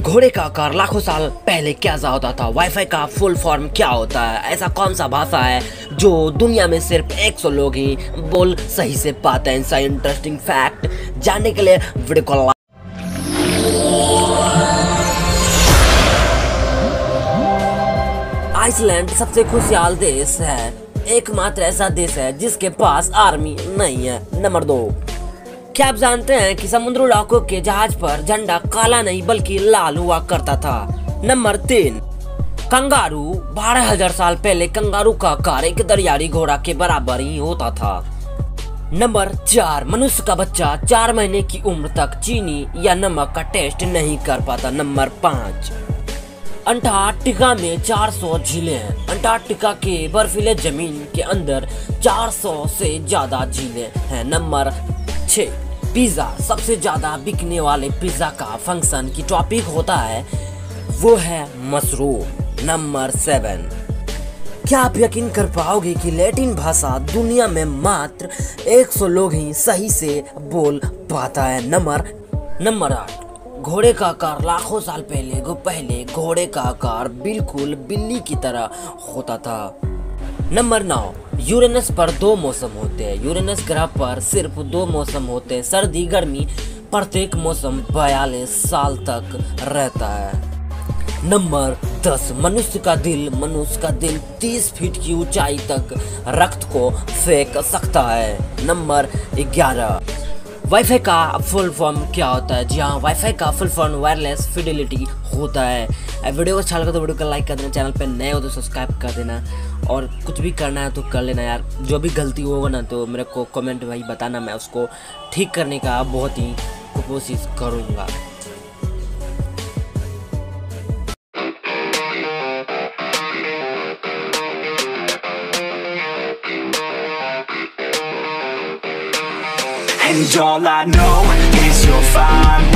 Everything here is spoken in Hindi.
घोड़े का आकार लाखों साल पहले क्या होता था? वाईफाई का फुल फॉर्म क्या होता है? ऐसा कौन सा भाषा है जो दुनिया में सिर्फ़ 100 लोग ही बोल सही से पाते हैं? ऐसा इंटरेस्टिंग फैक्ट जानने के लिए वीडियो को आइसलैंड सबसे खुशहाल देश है। एकमात्र ऐसा देश है जिसके पास आर्मी नहीं है। नंबर दो। क्या आप जानते हैं कि समुद्र इलाकों के जहाज़ पर झंडा काला नहीं, बल्कि लाल हुआ करता था? नंबर तीन, कंगारू। बारह हज़ार साल पहले कंगारू का आकार एक दरियाई घोड़ा के बराबर ही होता था। नंबर चार, मनुष्य का बच्चा चार महीने की उम्र तक चीनी या नमक का टेस्ट नहीं कर पाता। नंबर पाँच, अंटार्कटिका में 400 झीलें हैं। अंटार्कटिका के बर्फीले ज़मीन के अंदर 400 से ज़्यादा झीलें हैं। नंबर छ पिज्जा, सबसे ज़्यादा बिकने वाले पिज्जा का फ़ंक्शन की टॉपिक होता है, वो है मशरूम, नंबर सेवन। क्या आप यकीन कर पाओगे कि लैटिन भाषा दुनिया में मात्र 100 लोग ही सही से बोल पाता है? नंबर नंबर आठ। घोड़े का आकार लाखों साल पहले गो, पहले घोड़े का आकार बिल्कुल बिल्ली की तरह होता था। नंबर नौ। यूरेनस पर दो मौसम होते हैं। यूरेनस ग्रह पर सिर्फ़ दो मौसम होते हैं। सर्दी, गर्मी प्रत्येक मौसम बयालीस साल तक रहता है। नंबर दस, मनुष्य का दिल, मनुष्य का दिल तीस फीट की ऊंचाई तक रक्त को फेंक सकता है। नंबर ग्यारह वाईफाई का फुल फॉर्म क्या होता है? जी हाँ वाईफाई का फुल फॉर्म वायरलेस फिडिलिटी होता है। वीडियो को अच्छा लगा तो वीडियो को लाइक कर देना, चैनल पे नए हो तो सब्सक्राइब कर देना। और कुछ भी करना है तो कर लेना यार। जो भी गलती होगा ना तो मेरे को कमेंट भाई बताना, मैं उसको ठीक करने का बहुत ही कोशिश करूँगा। And all I know is you're fine.